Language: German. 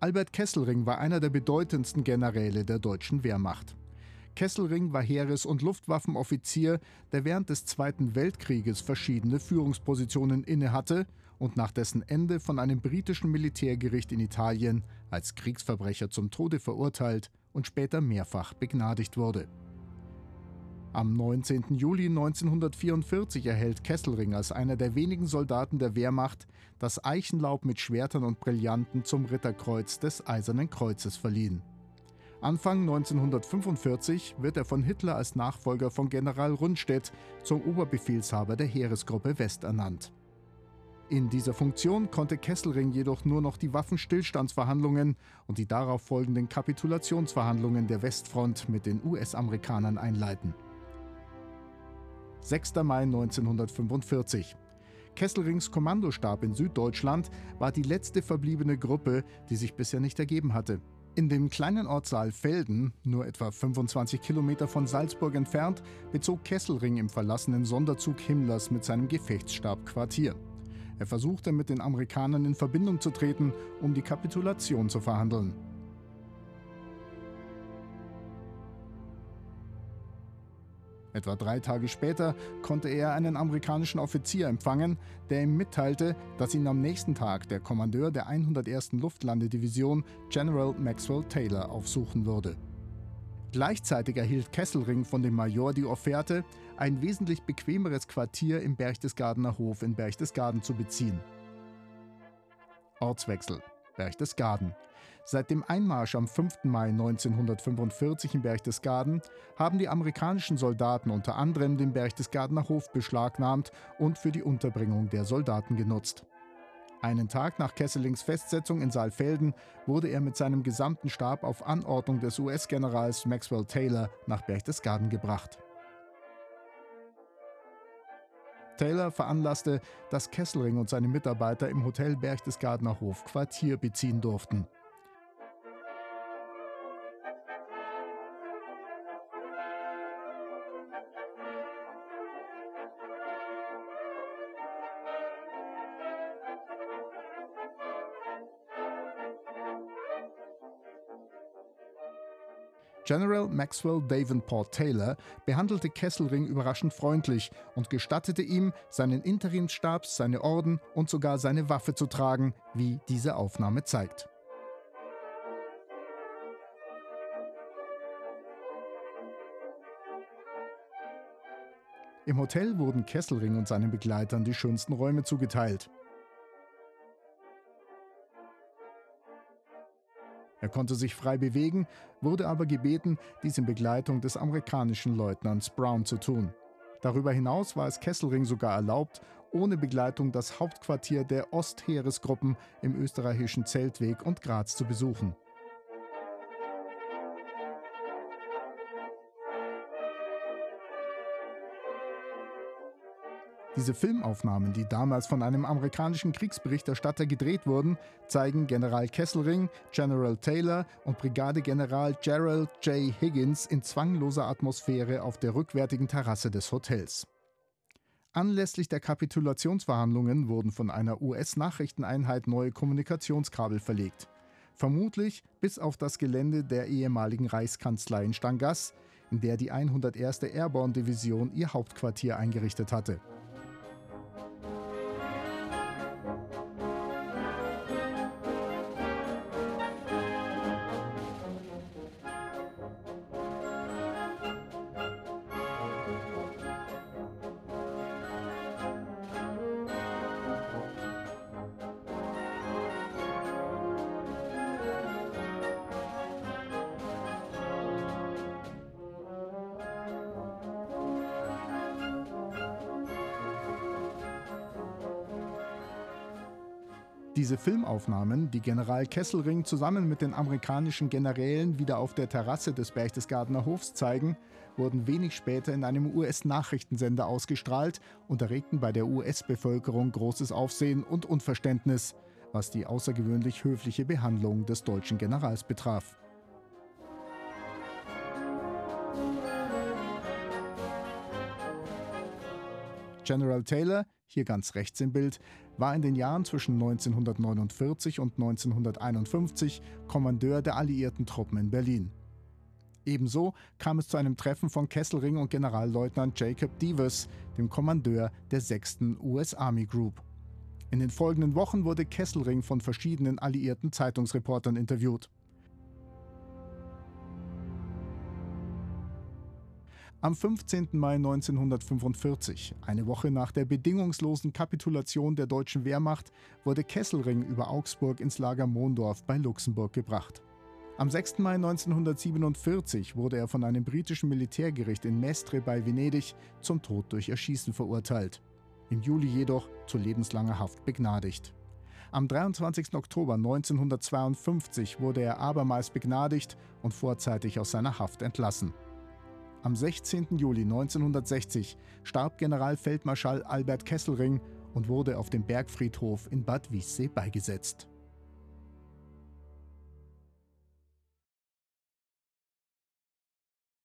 Albert Kesselring war einer der bedeutendsten Generäle der deutschen Wehrmacht. Kesselring war Heeres- und Luftwaffenoffizier, der während des Zweiten Weltkrieges verschiedene Führungspositionen innehatte und nach dessen Ende von einem britischen Militärgericht in Italien als Kriegsverbrecher zum Tode verurteilt und später mehrfach begnadigt wurde. Am 19. Juli 1944 erhält Kesselring als einer der wenigen Soldaten der Wehrmacht das Eichenlaub mit Schwertern und Brillanten zum Ritterkreuz des Eisernen Kreuzes verliehen. Anfang 1945 wird er von Hitler als Nachfolger von General Rundstedt zum Oberbefehlshaber der Heeresgruppe West ernannt. In dieser Funktion konnte Kesselring jedoch nur noch die Waffenstillstandsverhandlungen und die darauf folgenden Kapitulationsverhandlungen der Westfront mit den US-Amerikanern einleiten. 6. Mai 1945. Kesselrings Kommandostab in Süddeutschland war die letzte verbliebene Gruppe, die sich bisher nicht ergeben hatte. In dem kleinen Ort Saalfelden, nur etwa 25 Kilometer von Salzburg entfernt, bezog Kesselring im verlassenen Sonderzug Himmlers mit seinem Gefechtsstab Quartier. Er versuchte mit den Amerikanern in Verbindung zu treten, um die Kapitulation zu verhandeln. Etwa drei Tage später konnte er einen amerikanischen Offizier empfangen, der ihm mitteilte, dass ihn am nächsten Tag der Kommandeur der 101. Luftlandedivision, General Maxwell Taylor, aufsuchen würde. Gleichzeitig erhielt Kesselring von dem Major die Offerte, ein wesentlich bequemeres Quartier im Berchtesgadener Hof in Berchtesgaden zu beziehen. Ortswechsel Berchtesgaden. Seit dem Einmarsch am 5. Mai 1945 in Berchtesgaden haben die amerikanischen Soldaten unter anderem den Berchtesgadener Hof beschlagnahmt und für die Unterbringung der Soldaten genutzt. Einen Tag nach Kesselings Festsetzung in Saalfelden wurde er mit seinem gesamten Stab auf Anordnung des US-Generals Maxwell Taylor nach Berchtesgaden gebracht. Taylor veranlasste, dass Kesselring und seine Mitarbeiter im Hotel Berchtesgadener Hof Quartier beziehen durften. General Maxwell Davenport Taylor behandelte Kesselring überraschend freundlich und gestattete ihm, seinen Interimsstab, seine Orden und sogar seine Waffe zu tragen, wie diese Aufnahme zeigt. Im Hotel wurden Kesselring und seinen Begleitern die schönsten Räume zugeteilt. Er konnte sich frei bewegen, wurde aber gebeten, dies in Begleitung des amerikanischen Leutnants Brown zu tun. Darüber hinaus war es Kesselring sogar erlaubt, ohne Begleitung das Hauptquartier der Ostheeresgruppen im österreichischen Zeltweg und Graz zu besuchen. Diese Filmaufnahmen, die damals von einem amerikanischen Kriegsberichterstatter gedreht wurden, zeigen General Kesselring, General Taylor und Brigadegeneral Gerald J. Higgins in zwangloser Atmosphäre auf der rückwärtigen Terrasse des Hotels. Anlässlich der Kapitulationsverhandlungen wurden von einer US-Nachrichteneinheit neue Kommunikationskabel verlegt. Vermutlich bis auf das Gelände der ehemaligen Reichskanzlei in Stangass, in der die 101. Airborne Division ihr Hauptquartier eingerichtet hatte. Diese Filmaufnahmen, die General Kesselring zusammen mit den amerikanischen Generälen wieder auf der Terrasse des Berchtesgadener Hofs zeigen, wurden wenig später in einem US-Nachrichtensender ausgestrahlt und erregten bei der US-Bevölkerung großes Aufsehen und Unverständnis, was die außergewöhnlich höfliche Behandlung des deutschen Generals betraf. General Taylor hier ganz rechts im Bild, war in den Jahren zwischen 1949 und 1951 Kommandeur der alliierten Truppen in Berlin. Ebenso kam es zu einem Treffen von Kesselring und Generalleutnant Jacob Devers, dem Kommandeur der 6. US Army Group. In den folgenden Wochen wurde Kesselring von verschiedenen alliierten Zeitungsreportern interviewt. Am 15. Mai 1945, eine Woche nach der bedingungslosen Kapitulation der deutschen Wehrmacht, wurde Kesselring über Augsburg ins Lager Mondorf bei Luxemburg gebracht. Am 6. Mai 1947 wurde er von einem britischen Militärgericht in Mestre bei Venedig zum Tod durch Erschießen verurteilt. Im Juli jedoch zu lebenslanger Haft begnadigt. Am 23. Oktober 1952 wurde er abermals begnadigt und vorzeitig aus seiner Haft entlassen. Am 16. Juli 1960 starb Generalfeldmarschall Albert Kesselring und wurde auf dem Bergfriedhof in Bad Wiessee beigesetzt.